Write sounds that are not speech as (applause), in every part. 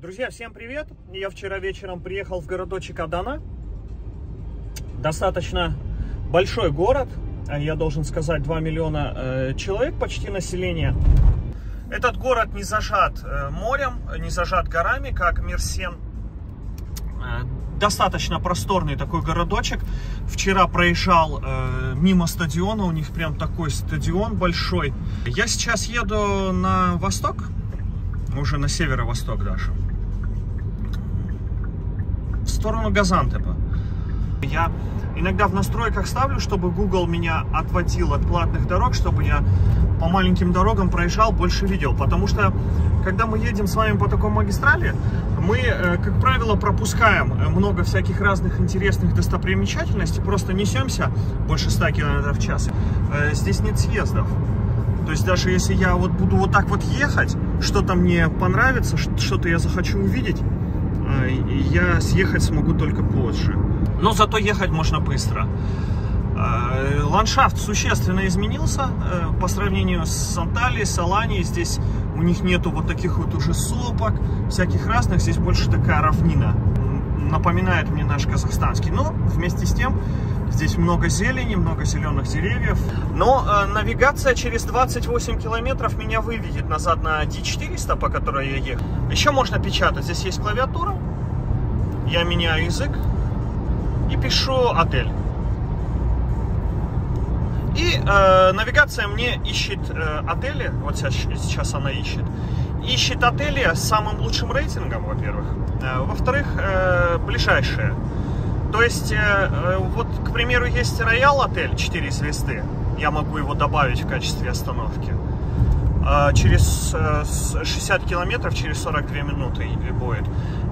Друзья, всем привет! Я вчера вечером приехал в городочек Адана. Достаточно большой город. Я должен сказать, 2 миллиона э, человек почти населения. Этот город не зажат э, морем, не зажат горами, как Мирсен. Э, достаточно просторный такой городочек. Вчера проезжал мимо стадиона, у них прям такой стадион большой. Я сейчас еду на восток, уже на северо-восток даже сторону Газантепа. Я иногда в настройках ставлю, чтобы Google меня отводил от платных дорог, чтобы я по маленьким дорогам проезжал, больше видел. Потому что, когда мы едем с вами по такой магистрали, мы, э, как правило, пропускаем э, много всяких разных интересных достопримечательностей, просто несемся больше 100 км в час. Э, здесь нет съездов. То есть даже если я вот буду вот так вот ехать, что-то мне понравится, что-то я захочу увидеть, я съехать смогу только позже. Но зато ехать можно быстро. А, ландшафт существенно изменился э, по сравнению с Анталией, с Аланией. Здесь у них нету вот таких вот уже сопок, всяких разных. Здесь больше такая равнина. Напоминает мне наш казахстанский. Но вместе с тем Здесь много зелени, много зеленых деревьев. Но э, навигация через 28 километров меня выведет назад на D400, по которой я ехал. Еще можно печатать. Здесь есть клавиатура. Я меняю язык и пишу отель. Э, навигация мне ищет э, отели, вот сейчас, она ищет, ищет отели с самым лучшим рейтингом, во-первых. Э, во-вторых, э, ближайшие. То есть, э, э, вот, к примеру, есть Роял отель 4 звезды. Я могу его добавить в качестве остановки. А через 60 э, километров, через 42 минуты будет.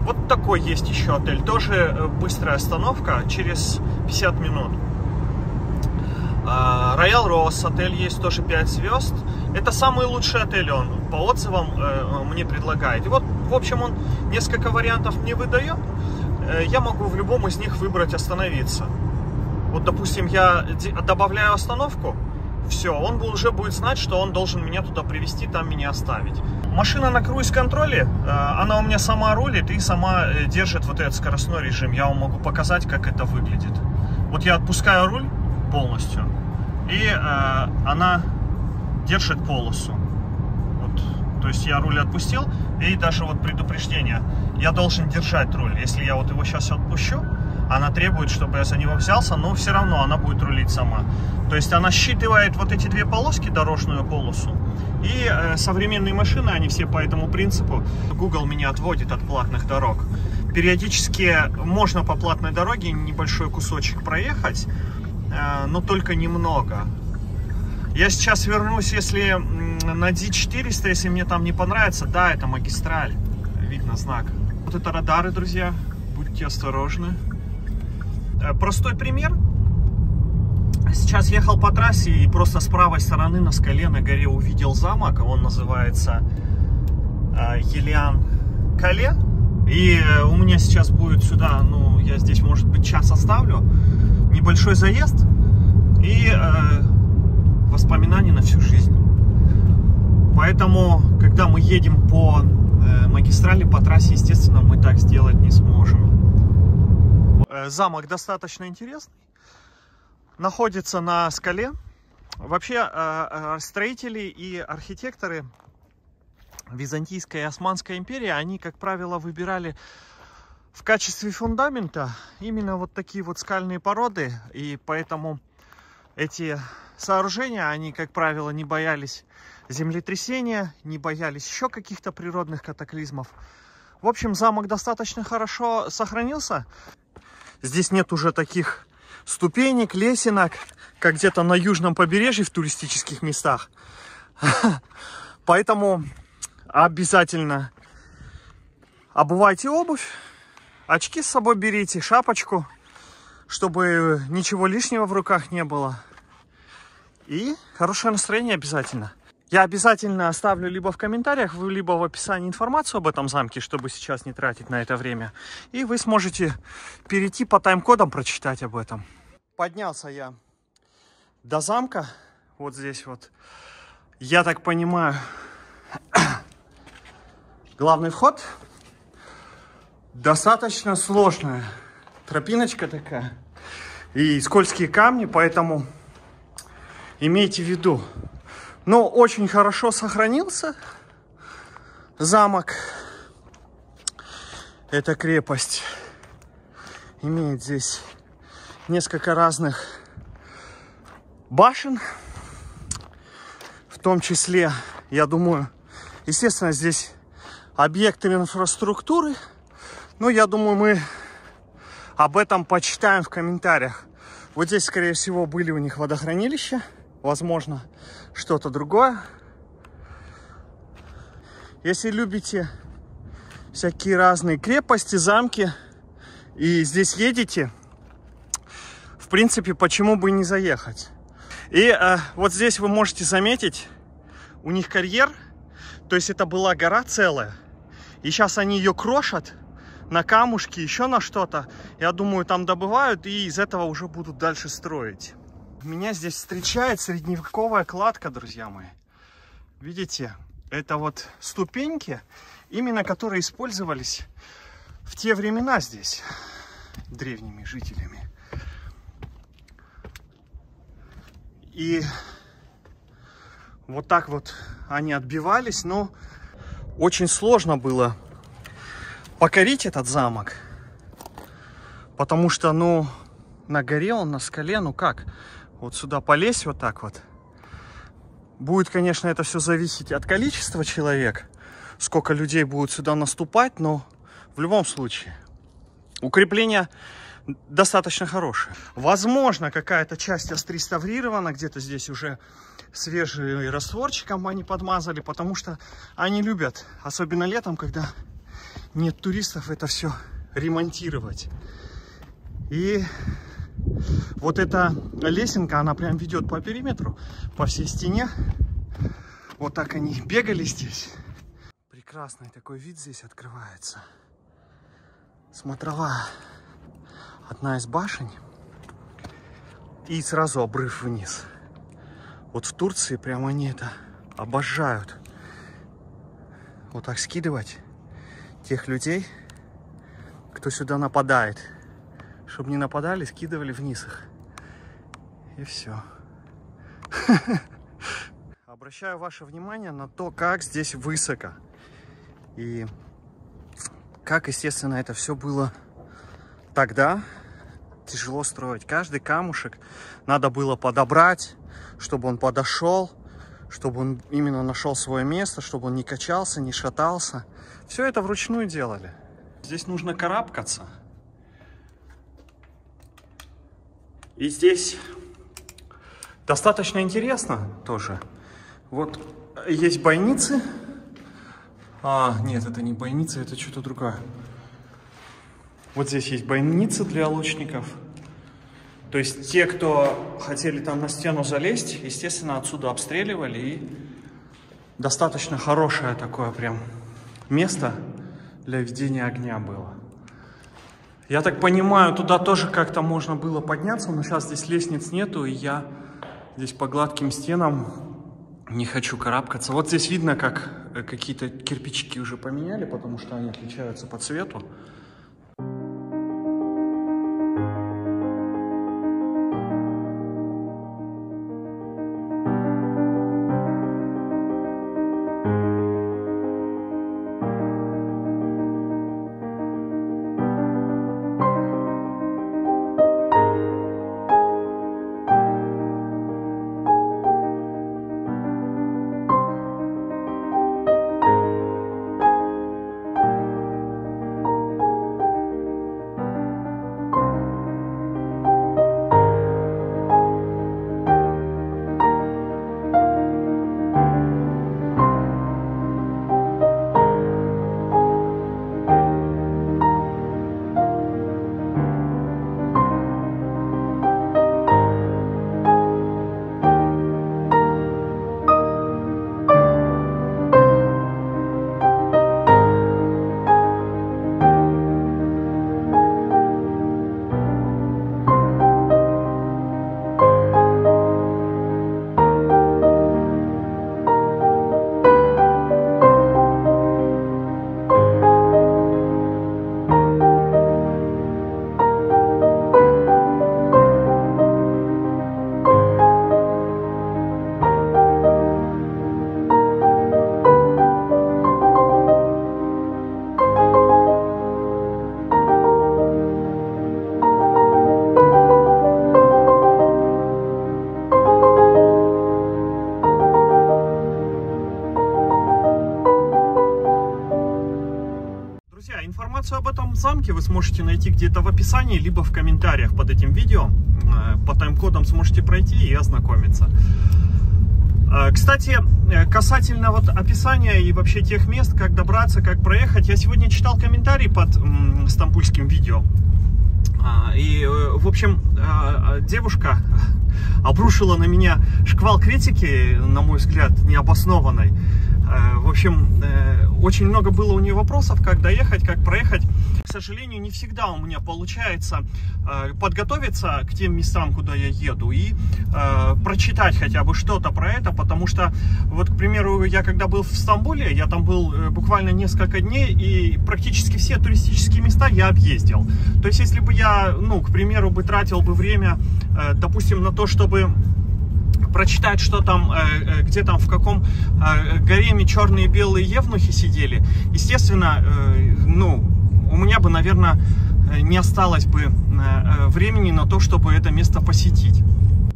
Вот такой есть еще отель. Тоже быстрая остановка через 50 минут. Роял Росс отель есть тоже 5 звезд. Это самый лучший отель он по отзывам мне предлагает. И вот, в общем, он несколько вариантов мне выдает. Э, я могу в любом из них выбрать остановиться. Вот, допустим, я добавляю остановку, все, он уже будет знать, что он должен меня туда привести, там меня оставить. Машина на круиз-контроле, э, она у меня сама рулит и сама э, держит вот этот скоростной режим. Я вам могу показать, как это выглядит. Вот я отпускаю руль полностью, и она держит полосу. То есть я руль отпустил, и даже вот предупреждение. Я должен держать руль. Если я вот его сейчас отпущу, она требует, чтобы я за него взялся, но все равно она будет рулить сама. То есть она считывает вот эти две полоски, дорожную полосу. И э, современные машины, они все по этому принципу. Google меня отводит от платных дорог. Периодически можно по платной дороге небольшой кусочек проехать, э, но только немного. Я сейчас вернусь, если на D400, если мне там не понравится, да, это магистраль, видно знак. Вот это радары, друзья, будьте осторожны. Э, простой пример. Сейчас ехал по трассе и просто с правой стороны на скале на горе увидел замок. Он называется э, Елиан Кале. И э, у меня сейчас будет сюда, ну, я здесь, может быть, час оставлю. Небольшой заезд. И воспоминания на всю жизнь. Поэтому, когда мы едем по э, магистрали, по трассе, естественно, мы так сделать не сможем. Э, замок достаточно интересный. Находится на скале. Вообще, э, строители и архитекторы Византийской и Османской империи, они, как правило, выбирали в качестве фундамента именно вот такие вот скальные породы. И поэтому эти сооружения, они, как правило, не боялись землетрясения, не боялись еще каких-то природных катаклизмов. В общем, замок достаточно хорошо сохранился. Здесь нет уже таких ступенек, лесенок, как где-то на южном побережье в туристических местах. Поэтому обязательно обувайте обувь, очки с собой берите, шапочку, чтобы ничего лишнего в руках не было. И хорошее настроение обязательно. Я обязательно оставлю либо в комментариях, либо в описании информацию об этом замке, чтобы сейчас не тратить на это время. И вы сможете перейти по тайм-кодам, прочитать об этом. Поднялся я до замка, вот здесь вот. Я так понимаю, (coughs) главный вход. Достаточно сложная тропиночка такая и скользкие камни, поэтому имейте в виду. Но очень хорошо сохранился замок. Эта крепость имеет здесь несколько разных башен. В том числе, я думаю, естественно, здесь объекты инфраструктуры. Но я думаю, мы об этом почитаем в комментариях. Вот здесь, скорее всего, были у них водохранилища. Возможно, что-то другое. Если любите всякие разные крепости, замки, и здесь едете, в принципе, почему бы не заехать? И э, вот здесь вы можете заметить, у них карьер, то есть это была гора целая, и сейчас они ее крошат, на камушки, еще на что-то. Я думаю, там добывают и из этого уже будут дальше строить. Меня здесь встречает средневековая кладка, друзья мои. Видите, это вот ступеньки, именно которые использовались в те времена здесь древними жителями. И вот так вот они отбивались, но очень сложно было покорить этот замок. Потому что, ну, на горе он, на скале, ну как? Вот сюда полезть вот так вот. Будет, конечно, это все зависеть от количества человек, сколько людей будет сюда наступать, но в любом случае укрепление достаточно хорошее. Возможно, какая-то часть отреставрирована, где-то здесь уже свежий растворчиком они подмазали, потому что они любят, особенно летом, когда нет туристов это все ремонтировать. И вот эта лесенка, она прям ведет по периметру, по всей стене. Вот так они бегали здесь. Прекрасный такой вид здесь открывается. Смотровая. Одна из башен. И сразу обрыв вниз. Вот в Турции прям они это обожают. Вот так скидывать тех людей, кто сюда нападает. Чтобы не нападали, скидывали вниз их. И все. (laughs) Обращаю ваше внимание на то, как здесь высоко. И как, естественно, это все было тогда. Тяжело строить. Каждый камушек надо было подобрать, чтобы он подошел, чтобы он именно нашел свое место, чтобы он не качался, не шатался. Все это вручную делали. Здесь нужно карабкаться. И здесь достаточно интересно тоже. Вот есть бойницы. А, нет, это не бойница, это что-то другое. Вот здесь есть бойницы для лучников. То есть те, кто хотели там на стену залезть, естественно, отсюда обстреливали. И достаточно хорошее такое прям место для ведения огня было. Я так понимаю, туда тоже как-то можно было подняться, но сейчас здесь лестниц нету, и я здесь по гладким стенам не хочу карабкаться. Вот здесь видно, как э, какие-то кирпичики уже поменяли, потому что они отличаются по цвету. Замке вы сможете найти где-то в описании, либо в комментариях под этим видео. Э, по тайм-кодам сможете пройти и ознакомиться. Э, кстати, э, касательно вот описания и вообще тех мест, как добраться, как проехать, я сегодня читал комментарий под стамбульским видео. И, в общем, девушка обрушила на меня шквал критики, на мой взгляд, необоснованной. В общем, очень много было у нее вопросов, как доехать, как проехать. К сожалению, не всегда у меня получается э, подготовиться к тем местам, куда я еду, и э, прочитать хотя бы что-то про это, потому что, вот, к примеру, я когда был в Стамбуле, я там был э, буквально несколько дней, и практически все туристические места я объездил. То есть, если бы я, ну, к примеру, бы тратил бы время, допустим, на то, чтобы прочитать, что там, где там, в каком гареме черные и белые евнухи сидели, естественно, ну, у меня бы, наверное, не осталось бы времени на то, чтобы это место посетить.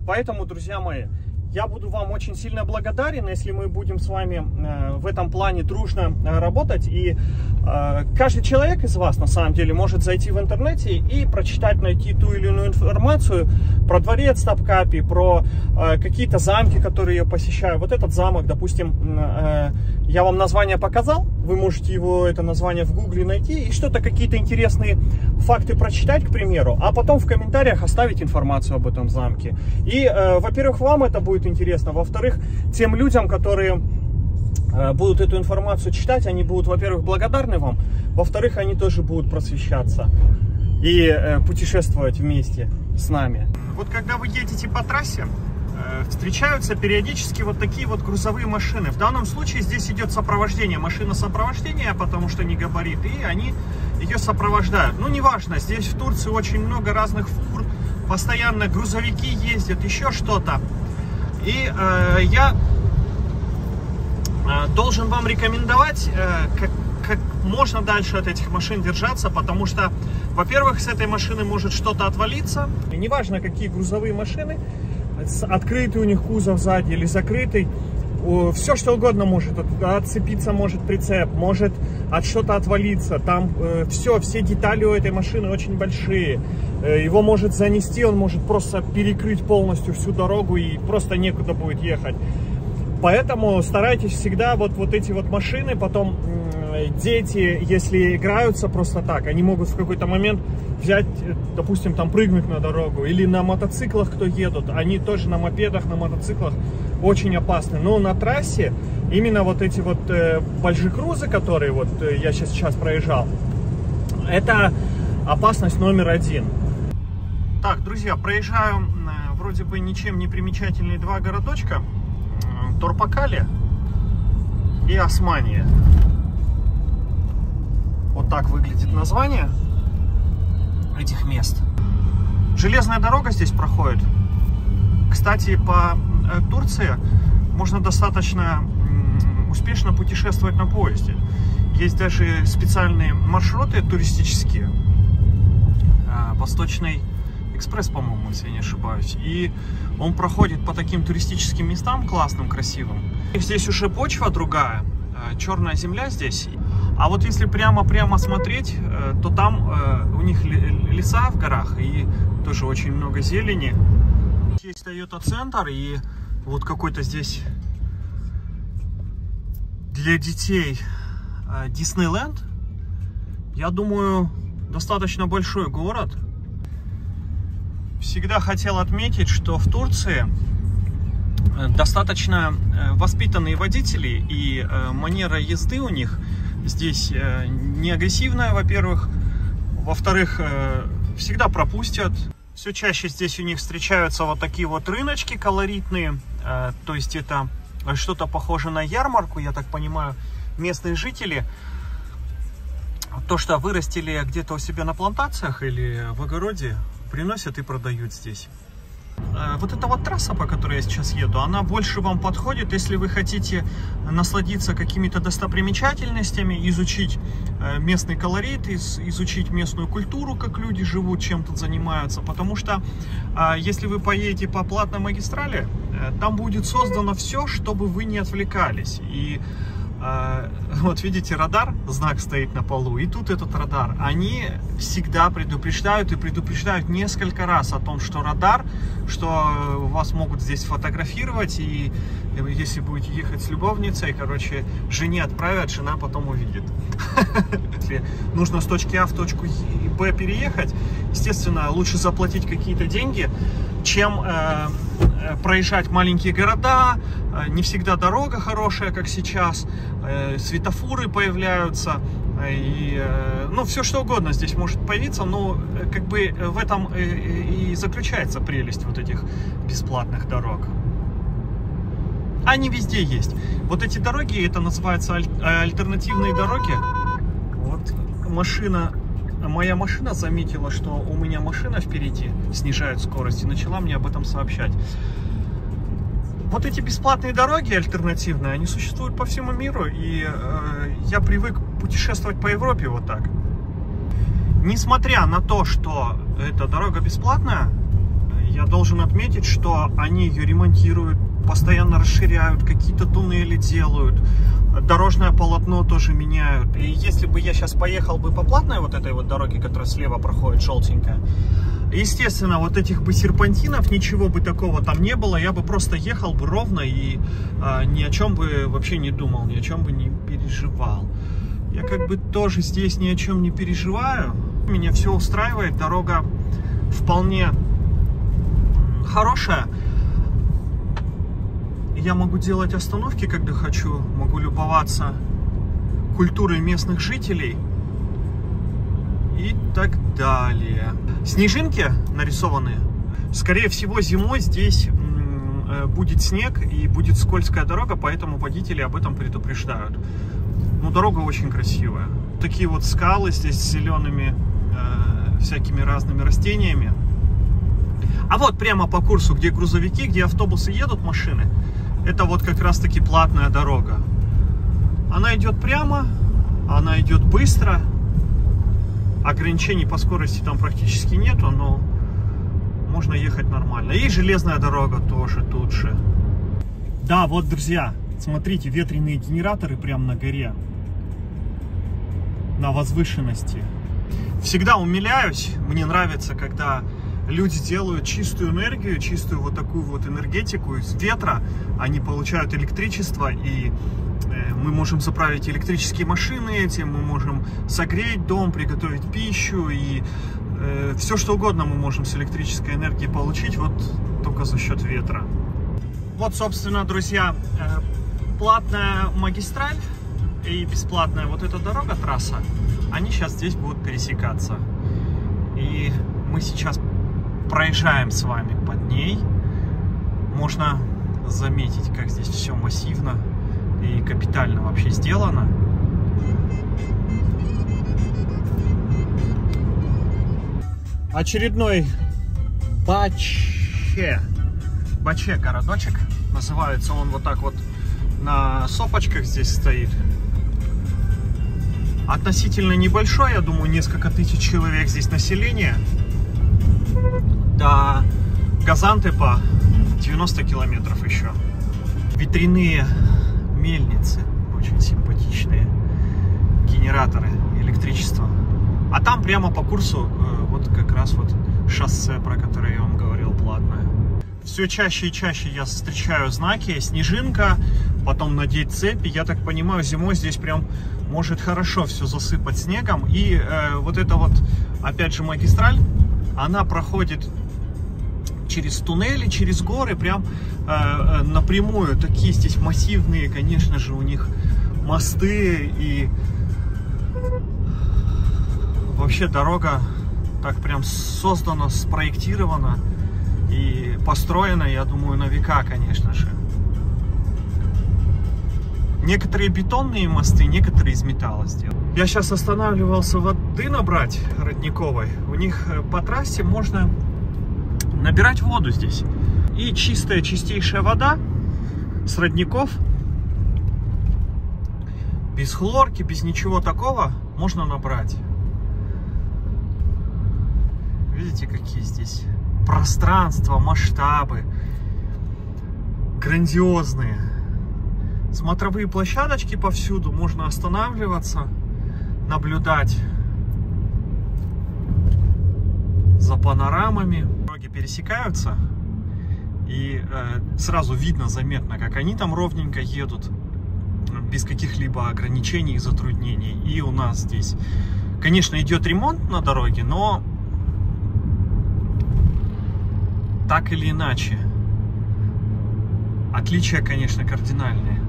Поэтому, друзья мои, я буду вам очень сильно благодарен, если мы будем с вами э, в этом плане дружно э, работать. И э, каждый человек из вас, на самом деле, может зайти в интернете и прочитать, найти ту или иную информацию про дворец Тапкапи, про какие-то замки, которые я посещаю. Вот этот замок, допустим, я вам название показал, вы можете его, это название в гугле найти и что-то, какие-то интересные факты прочитать, к примеру, а потом в комментариях оставить информацию об этом замке. И, во-первых, вам это будет будет интересно. Во-вторых, тем людям, которые э, будут эту информацию читать, они будут, во-первых, благодарны вам, во-вторых, они тоже будут просвещаться и э, путешествовать вместе с нами. Вот когда вы едете по трассе, э, встречаются периодически вот такие вот грузовые машины. В данном случае здесь идет сопровождение, машина сопровождения, потому что не габарит, и они ее сопровождают. Ну, неважно, здесь в Турции очень много разных фур, постоянно грузовики ездят, еще что-то. И э, я э, должен вам рекомендовать, э, как, как можно дальше от этих машин держаться, потому что, во-первых, с этой машины может что-то отвалиться. И неважно, какие грузовые машины, открытый у них кузов сзади или закрытый, все что угодно может отцепиться, может прицеп, может от что-то отвалиться. Там э, все, все детали у этой машины очень большие. Э, его может занести, он может просто перекрыть полностью всю дорогу и просто некуда будет ехать. Поэтому старайтесь всегда вот, вот эти вот машины, потом дети, если играются просто так, они могут в какой-то момент взять, э, допустим, там прыгнуть на дорогу. Или на мотоциклах, кто едут, они тоже на мопедах, на мотоциклах очень опасны. Но на трассе именно вот эти вот э, большекрузы, которые вот э, я сейчас, сейчас проезжал, это опасность номер один. Так, друзья, проезжаю э, вроде бы ничем не примечательные два городочка. Э, Торпакали и Османия. Вот так выглядит название этих мест. Железная дорога здесь проходит. Кстати, по Турции можно достаточно успешно путешествовать на поезде. Есть даже специальные маршруты туристические. А, Восточный экспресс, по-моему, если я не ошибаюсь. И он проходит по таким туристическим местам классным, красивым. Здесь уже почва другая, э, черная земля здесь. А вот если прямо-прямо смотреть, э, то там э, у них леса в горах и тоже очень много зелени. Есть Toyota центр и вот какой-то здесь для детей э, Диснейленд. Я думаю, достаточно большой город. Всегда хотел отметить, что в Турции достаточно воспитанные водители и манера езды у них – здесь э, не агрессивная, во-первых. Во-вторых, э, всегда пропустят. Все чаще здесь у них встречаются вот такие вот рыночки колоритные. Э, то есть это что-то похоже на ярмарку, я так понимаю, местные жители то, что вырастили где-то у себя на плантациях или в огороде, приносят и продают здесь. Э, вот эта вот трасса, по которой я сейчас еду, она больше вам подходит, если вы хотите насладиться какими-то достопримечательностями, изучить э, местный колорит, изучить местную культуру, как люди живут, чем тут занимаются. Потому что э, если вы поедете по платной магистрали, там будет создано все, чтобы вы не отвлекались. И вот видите, радар, знак стоит на полу, и тут этот радар. Они всегда предупреждают и предупреждают несколько раз о том, что радар, что вас могут здесь фотографировать, и если будете ехать с любовницей, короче, жене отправят, жена потом увидит. Если нужно с точки А в точку Б переехать, естественно, лучше заплатить какие-то деньги, чем э, э, проезжать маленькие города, э, не всегда дорога хорошая, как сейчас, светофоры появляются, и, ну, все что угодно здесь может появиться, но как бы в этом и заключается прелесть вот этих бесплатных дорог. Они везде есть. Вот эти дороги, это называется аль альтернативные дороги. Вот машина моя машина заметила, что у меня машина впереди снижает скорость и начала мне об этом сообщать. Вот эти бесплатные дороги альтернативные, они существуют по всему миру, и э, я привык путешествовать по Европе вот так. Несмотря на то, что эта дорога бесплатная, я должен отметить, что они ее ремонтируют, постоянно расширяют, какие-то туннели делают, дорожное полотно тоже меняют. И если бы я сейчас поехал бы по платной вот этой вот дороге, которая слева проходит, желтенькая, естественно, вот этих бы серпантинов, ничего бы такого там не было, я бы просто ехал бы ровно и а, ни о чем бы вообще не думал, ни о чем бы не переживал. Я как бы тоже здесь ни о чем не переживаю. Меня все устраивает, дорога вполне хорошая я могу делать остановки, когда хочу, могу любоваться культурой местных жителей и так далее. Снежинки нарисованы. Скорее всего, зимой здесь э, будет снег и будет скользкая дорога, поэтому водители об этом предупреждают. Но дорога очень красивая. Такие вот скалы здесь с зелеными э, всякими разными растениями. А вот прямо по курсу, где грузовики, где автобусы едут, машины, это вот как раз таки платная дорога. Она идет прямо, она идет быстро. Ограничений по скорости там практически нету, но можно ехать нормально. И железная дорога тоже тут же. Да, вот, друзья, смотрите, ветреные генераторы прямо на горе. На возвышенности. Всегда умиляюсь, мне нравится, когда люди делают чистую энергию, чистую вот такую вот энергетику из ветра, они получают электричество, и э, мы можем заправить электрические машины этим, мы можем согреть дом, приготовить пищу, и э, все что угодно мы можем с электрической энергией получить, вот только за счет ветра. Вот, собственно, друзья, э, платная магистраль и бесплатная вот эта дорога, трасса, они сейчас здесь будут пересекаться. И мы сейчас проезжаем с вами под ней. Можно заметить, как здесь все массивно и капитально вообще сделано. Очередной Баче. Баче городочек. Называется он вот так вот на сопочках здесь стоит. Относительно небольшой, я думаю, несколько тысяч человек здесь населения до Газантепа 90 километров еще. Ветряные мельницы, очень симпатичные, генераторы электричества. А там прямо по курсу э, вот как раз вот шоссе, про которое я вам говорил, платное. Все чаще и чаще я встречаю знаки снежинка, потом надеть цепи. Я так понимаю, зимой здесь прям может хорошо все засыпать снегом. И э, вот это вот, опять же, магистраль, она проходит через туннели, через горы, прям э, э, напрямую. Такие здесь массивные, конечно же, у них мосты и вообще дорога так прям создана, спроектирована и построена, я думаю, на века, конечно же. Некоторые бетонные мосты, некоторые из металла сделаны. Я сейчас останавливался воды набрать родниковой. У них э, по трассе можно набирать воду здесь. И чистая, чистейшая вода с родников, без хлорки, без ничего такого, можно набрать. Видите, какие здесь пространства, масштабы грандиозные. Смотровые площадочки повсюду, можно останавливаться, наблюдать за панорамами. Дороги пересекаются, и э, сразу видно, заметно, как они там ровненько едут, без каких-либо ограничений и затруднений. И у нас здесь, конечно, идет ремонт на дороге, но так или иначе, отличия, конечно, кардинальные.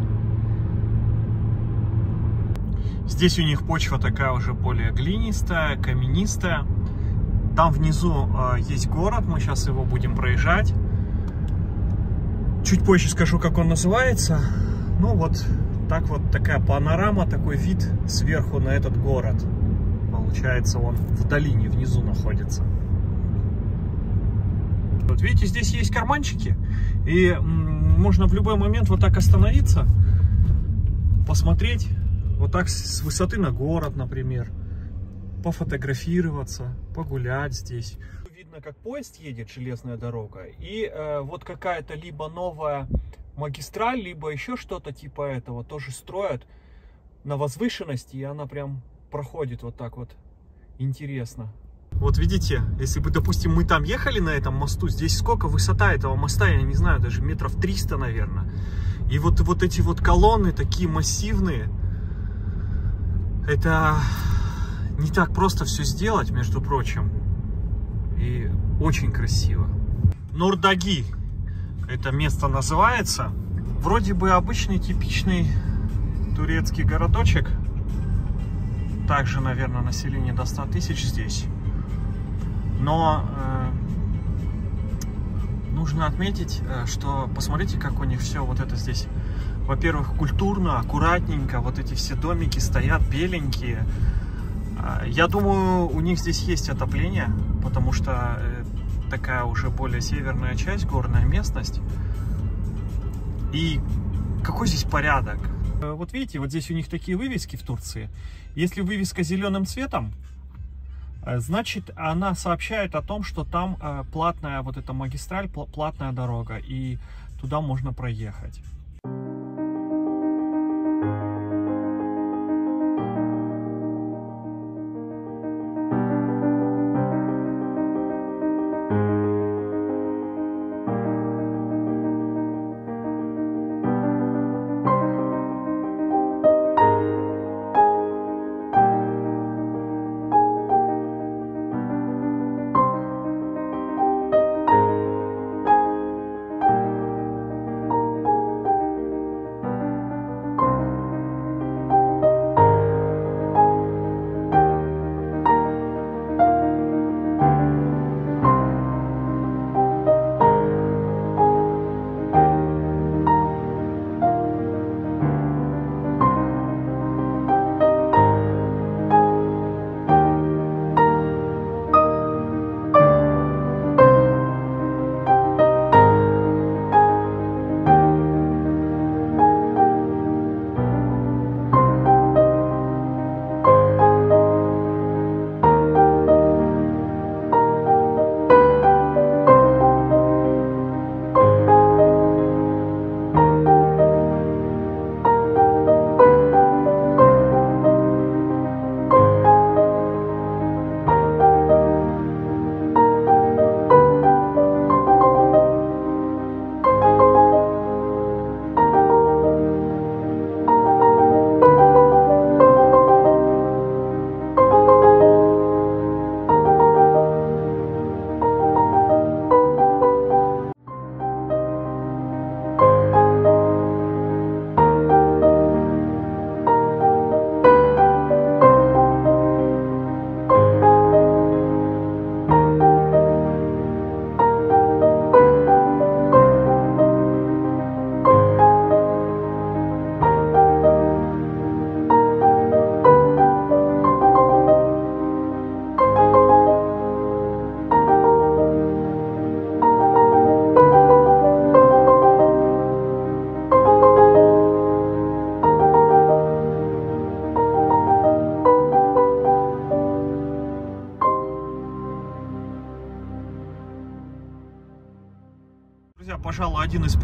Здесь у них почва такая уже более глинистая, каменистая. Там внизу э, есть город, мы сейчас его будем проезжать. Чуть позже скажу, как он называется. Ну вот, так вот такая панорама, такой вид сверху на этот город. Получается, он в долине внизу находится. Вот видите, здесь есть карманчики, и можно в любой момент вот так остановиться, посмотреть, вот так с высоты на город, например, пофотографироваться, погулять здесь. Видно, как поезд едет, железная дорога, и э, вот какая-то либо новая магистраль, либо еще что-то типа этого тоже строят на возвышенности, и она прям проходит вот так вот интересно. Вот видите, если бы, допустим, мы там ехали на этом мосту, здесь сколько высота этого моста, я не знаю, даже метров 300, наверное. И вот, вот эти вот колонны такие массивные, это не так просто все сделать, между прочим. И очень красиво. Нурдаги это место называется. Вроде бы обычный типичный турецкий городочек. Также, наверное, население до 100 тысяч здесь. Но э, нужно отметить, э, что посмотрите, как у них все вот это здесь. Во-первых, культурно, аккуратненько. Вот эти все домики стоят беленькие. Э, я думаю, у них здесь есть отопление, потому что э, такая уже более северная часть, горная местность. И какой здесь порядок? Э, вот видите, вот здесь у них такие вывески в Турции. Если вывеска зеленым цветом, э, значит она сообщает о том, что там платная вот эта магистраль, платная дорога, и туда можно проехать.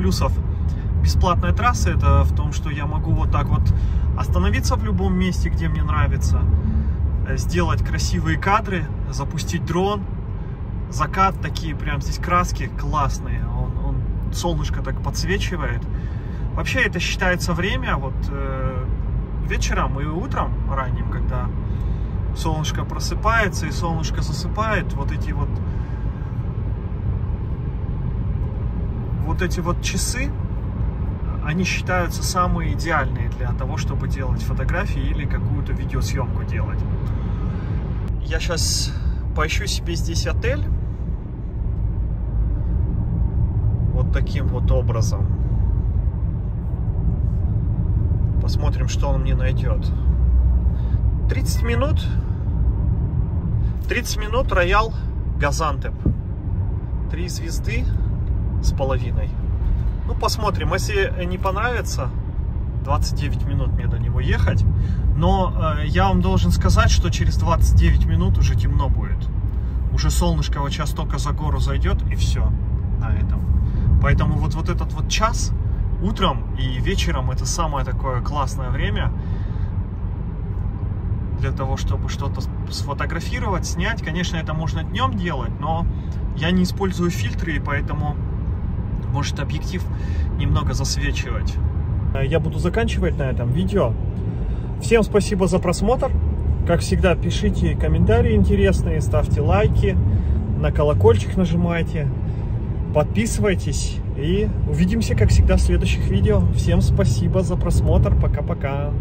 Плюсов бесплатной трассы, это в том, что я могу вот так вот остановиться в любом месте, где мне нравится, э, сделать красивые кадры, запустить дрон, закат такие, прям здесь краски классные, он, он солнышко так подсвечивает. Вообще это считается время, вот э, вечером и утром ранним, когда солнышко просыпается и солнышко засыпает, вот эти вот вот эти вот часы, они считаются самые идеальные для того, чтобы делать фотографии или какую-то видеосъемку делать. Я сейчас поищу себе здесь отель. Вот таким вот образом. Посмотрим, что он мне найдет. 30 минут. 30 минут Роял Газантеп. Три звезды половиной. Ну, посмотрим. Если не понравится, 29 минут мне до него ехать. Но э, я вам должен сказать, что через 29 минут уже темно будет. Уже солнышко вот сейчас только за гору зайдет, и все на этом. Поэтому вот, вот этот вот час утром и вечером это самое такое классное время для того, чтобы что-то сфотографировать, снять. Конечно, это можно днем делать, но я не использую фильтры, и поэтому может объектив немного засвечивать. Я буду заканчивать на этом видео. Всем спасибо за просмотр. Как всегда, пишите комментарии интересные, ставьте лайки, на колокольчик нажимайте, подписывайтесь и увидимся, как всегда, в следующих видео. Всем спасибо за просмотр. Пока-пока.